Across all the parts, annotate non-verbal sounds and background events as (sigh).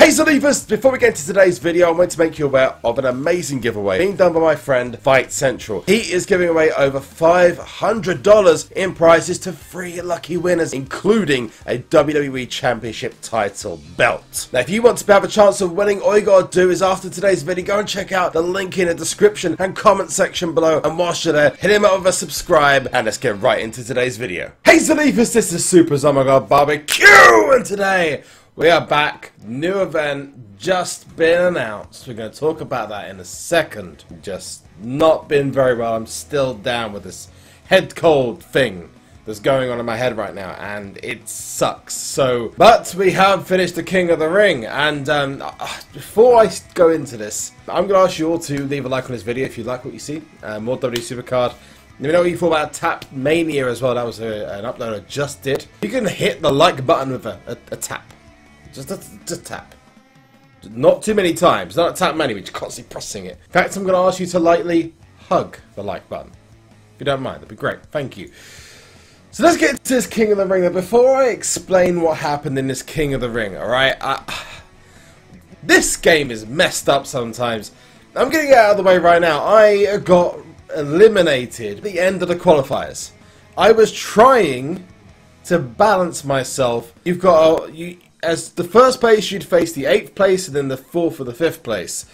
Hey Zalivas! Before we get into today's video, I want to make you aware of an amazing giveaway being done by my friend Fight Central. He is giving away over $500 in prizes to three lucky winners, including a WWE Championship title belt. Now, if you want to have a chance of winning, all you gotta do is after today's video, go and check out the link in the description and comment section below. And whilst you're there, hit him up with a subscribe, and let's get right into today's video. Hey Zalivas, this is Super Zomagar Barbecue, and today we are back. New event just been announced. We're going to talk about that in a second. Just not been very well. I'm still down with this head cold thing that's going on in my head right now, and it sucks. So, but we have finished the King of the Ring, and um, uh, before I go into this, I'm going to ask you all to leave a like on this video if you like what you see. Uh, more W Supercard. Let me know what you thought about Tap Mania as well. That was a, an upload I just did. You can hit the like button with a, a, a tap. Just, just, just tap. Not too many times. Not tap many, which constantly pressing it. In fact, I'm going to ask you to lightly hug the like button. If you don't mind, that'd be great. Thank you. So let's get to this King of the Ring. Before I explain what happened in this King of the Ring, alright? This game is messed up sometimes. I'm getting it out of the way right now. I got eliminated at the end of the qualifiers. I was trying to balance myself. You've got a, you, as the first place, you'd face the eighth place, and then the fourth or the fifth place.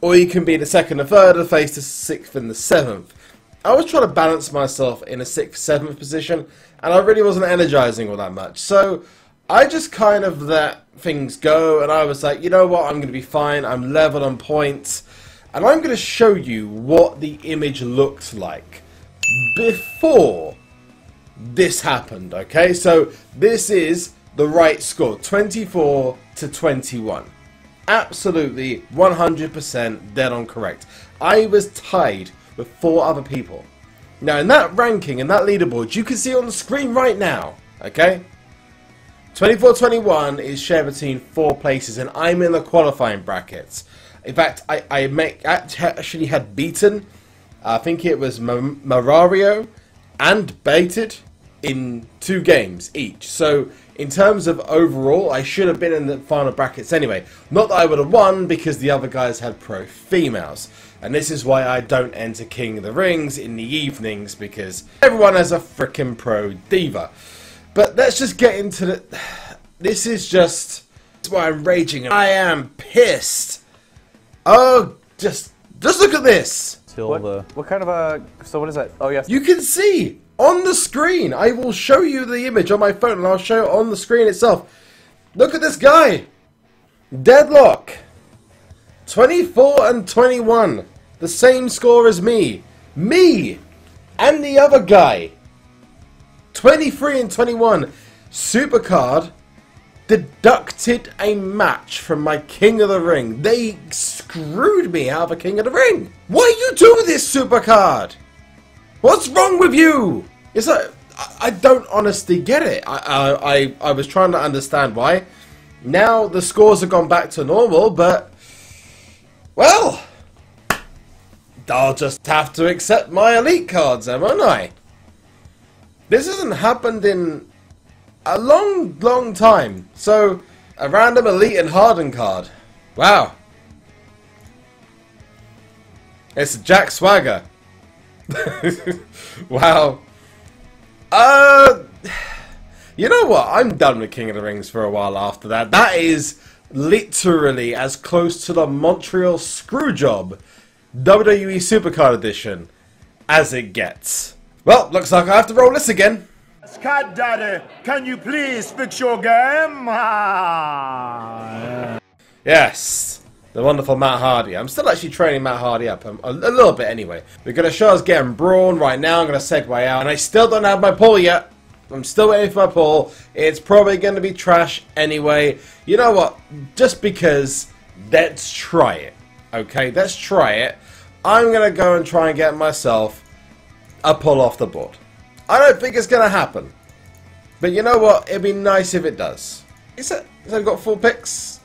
Or you can be the second or third, and face the sixth and the seventh. I was trying to balance myself in a sixth, seventh position, and I really wasn't energizing all that much. So I just kind of let things go, and I was like, you know what, I'm going to be fine. I'm level on points, and I'm going to show you what the image looked like before this happened. Okay, so this is the right score 24 to 21. Absolutely 100% dead on correct. I was tied with four other people. Now, in that ranking, in that leaderboard, you can see on the screen right now, okay? 24-21 is shared between four places, and I'm in the qualifying brackets. In fact, I, I make, actually had beaten, I think it was Marario and Baited in two games each. So in terms of overall, I should have been in the final brackets anyway. Not that I would have won because the other guys had pro females. And this is why I don't enter King of the Rings in the evenings because everyone has a freaking pro diva. But let's just get into the. This is just. That's why I'm raging. I am pissed. Oh, just just look at this. Till What, what kind of a? So what is that? Oh yes. You can see on the screen. I will show you the image on my phone and I'll show it on the screen itself. Look at this guy. Deadlock. 24 and 21. The same score as me. Me. And the other guy. 23 and 21. Supercard deducted a match from my King of the Ring. They screwed me out of a King of the Ring. Why you do this, Supercard? What's wrong with you? It's like I don't honestly get it. I, I I was trying to understand why. Now the scores have gone back to normal, but well, I'll just have to accept my elite cards, won't I? This hasn't happened in a long, long time. So, a random elite and hardened card. Wow. It's Jack Swagger. (laughs) wow. Uh, you know what? I'm done with King of the Rings for a while after that. That is literally as close to the Montreal Screwjob WWE Supercard Edition as it gets. Well, looks like I have to roll this again. Scott Daddy, can you please fix your game? (laughs) Ah, Yes the wonderful Matt Hardy. I'm still actually training Matt Hardy up a, a little bit anyway. We're going to show us getting Braun right now. I'm going to segue out. And I still don't have my pull yet. I'm still waiting for my pull. It's probably going to be trash anyway. You know what? Just because, let's try it. Okay, let's try it. I'm going to go and try and get myself a pull off the board. I don't think it's going to happen. But you know what? It'd be nice if it does. Is it? Has it got four picks?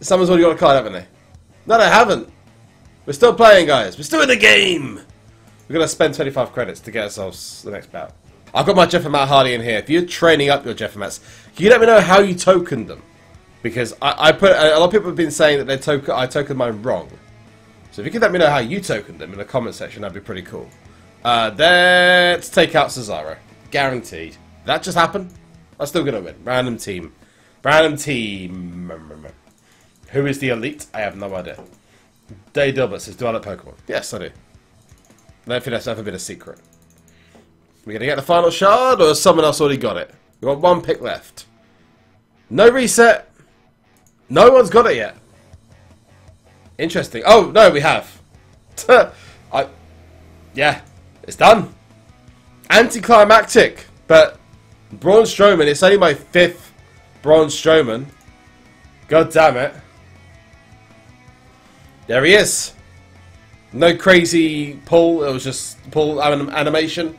Someone's already got a card, haven't they? No, they haven't. We're still playing, guys. We're still in the game. We're going to spend 25 credits to get ourselves the next bout. I've got my Jeff and Matt Hardy in here. If you're training up your Jeff and Matts, can you let me know how you tokened them? because I, I put a lot of people have been saying that they token I tokened mine wrong. So if you could let me know how you tokened them in the comment section, that'd be pretty cool. Uh, let's take out Cesaro, guaranteed. That just happened. I'm still gonna win. Random team, random team. Who is the elite? I have no idea. Day Dilbert says, "Do I like Pokemon?" Yes, I do. I don't think that's ever been a secret. We gonna get the final shard, or someone else already got it? We got one pick left. No reset. No one's got it yet. Interesting. Oh no, we have. (laughs) I. Yeah, it's done. Anticlimactic, but Braun Strowman. It's only my fifth Braun Strowman. God damn it. There he is. No crazy pull. It was just pull anim animation.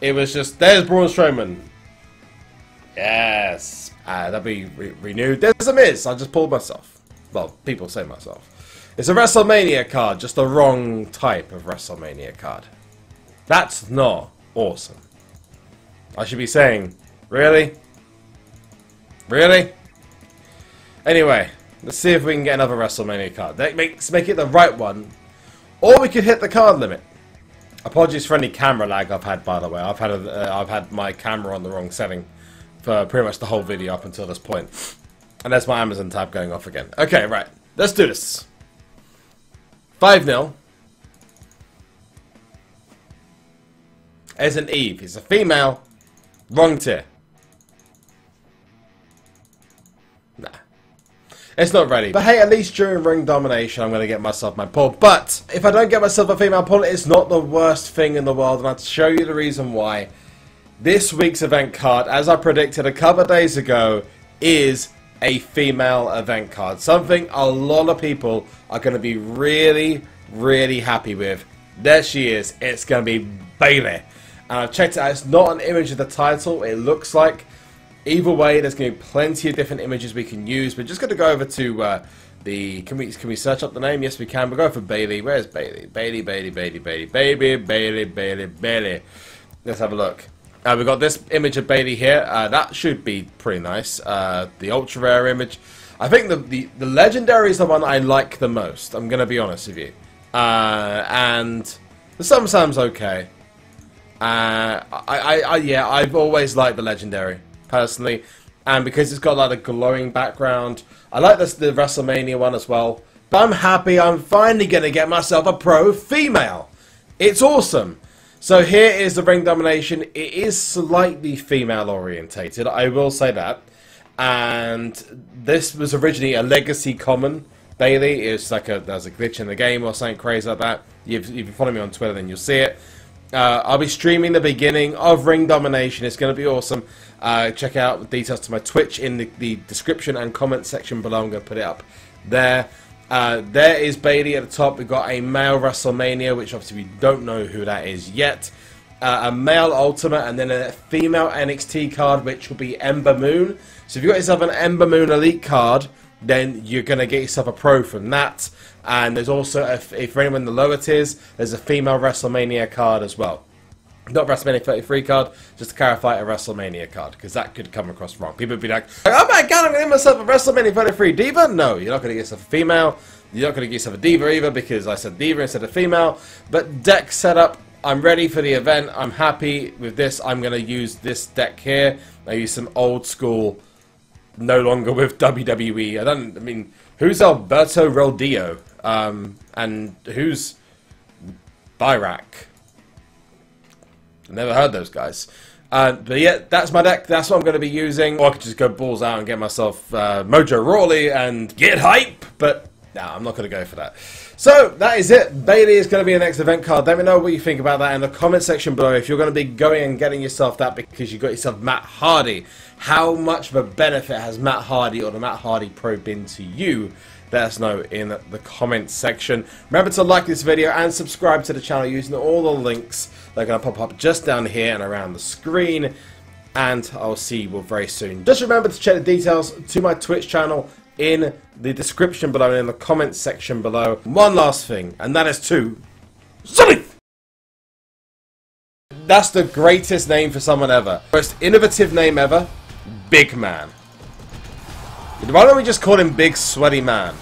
It was just there's Braun Strowman. Yes. Uh, that'll be re renewed. There's a Miz. I just pulled myself. Well, people say myself. It's a WrestleMania card, just the wrong type of WrestleMania card. That's not awesome. I should be saying, really? Really? Anyway, let's see if we can get another WrestleMania card. Let's make it the right one. Or we could hit the card limit. Apologies for any camera lag I've had, by the way. I've had a, uh, I've had my camera on the wrong setting for pretty much the whole video up until this point. And there's my Amazon tab going off again. Okay, right. Let's do this. 5-0. As an Eve. He's a female. Wrong tier. It's not ready. But hey, at least during ring domination, I'm going to get myself my pull. But if I don't get myself a female pull, it's not the worst thing in the world. And I'll show you the reason why. This week's event card, as I predicted a couple of days ago, is a female event card. Something a lot of people are going to be really, really happy with. There she is. It's going to be Bayley. And I've checked it out. It's not an image of the title. It looks like. Either way, there's going to be plenty of different images we can use. We're just going to go over to uh, the... Can we can we search up the name? Yes, we can. We'll go for Bayley. Where's Bayley? Bayley, Bayley, Bayley, Bayley, Bayley, Bailey, Bayley, Bayley. Let's have a look. Uh, we've got this image of Bayley here. Uh, that should be pretty nice. Uh, the ultra rare image. I think the, the, the legendary is the one I like the most. I'm going to be honest with you. Uh, and the sometimes okay. Uh, I, I, I, yeah, I've always liked the legendary personally, and because it's got like a glowing background, I like this the WrestleMania one as well. But I'm happy. I'm finally gonna get myself a pro female. It's awesome. So here is the ring domination. It is slightly female orientated. I will say that. And this was originally a legacy common. Bayley It's like a there's a glitch in the game or something crazy like that. If, if you follow me on Twitter, then you'll see it. Uh, I'll be streaming the beginning of Ring Domination. It's going to be awesome. Uh, check out details to my Twitch in the, the description and comment section below. I'm going to put it up there. Uh, there is Bayley at the top. We've got a male WrestleMania, which obviously we don't know who that is yet. Uh, a male Ultimate, and then a female NXT card, which will be Ember Moon. So if you've got yourself an Ember Moon Elite card, then you're going to get yourself a pro from that. And there's also, if, if for anyone the lower tiers, there's a female WrestleMania card as well. Not WrestleMania 33 card, just to clarify, a WrestleMania card, because that could come across wrong. People would be like, oh my god, I'm going to get myself a WrestleMania 33 Diva? No, you're not going to get yourself a female. You're not going to get yourself a Diva either, because I said Diva instead of female. But deck setup, I'm ready for the event. I'm happy with this. I'm going to use this deck here. I use some old school, no longer with WWE. I don't, I mean, who's Alberto Del Rio? Um, and who's Ryback? Never heard those guys. Uh, but yeah, that's my deck. That's what I'm going to be using. Or I could just go balls out and get myself uh, Mojo Rawley and get hype. No, I'm not going to go for that. So that is it. Bayley is going to be the next event card. Let me know what you think about that in the comment section below. If you're going to be going and getting yourself that because you got yourself Matt Hardy, how much of a benefit has Matt Hardy or the Matt Hardy Pro been to you? let us know in the comments section. Remember to like this video and subscribe to the channel using all the links that are going to pop up just down here and around the screen. And I'll see you all very soon. Just remember to check the details to my Twitch channel in the description below and in the comments section below. One last thing, and that is to! That's the greatest name for someone ever. Most innovative name ever, Big Man. Why don't we just call him Big Sweaty Man?